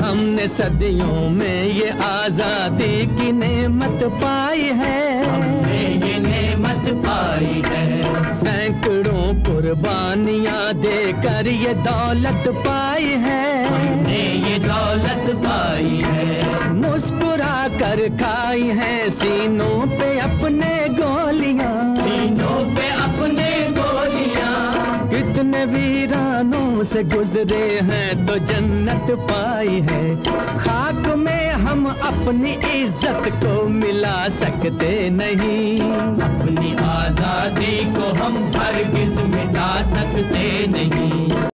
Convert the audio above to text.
हमने सदियों में ये आज़ादी की नेमत पाई है। हमने ये नेमत पाई है। सैकड़ों कुर्बानियाँ देकर ये दौलत पाई है। हमने ये दौलत पाई है। मुस्कुरा कर खाई है सीनों कितने वीरानों से गुजरे हैं तो जन्नत पाई है। खाक में हम अपनी इज़्ज़त को मिला सकते नहीं। अपनी आज़ादी को हम हर किस मिटा सकते नहीं।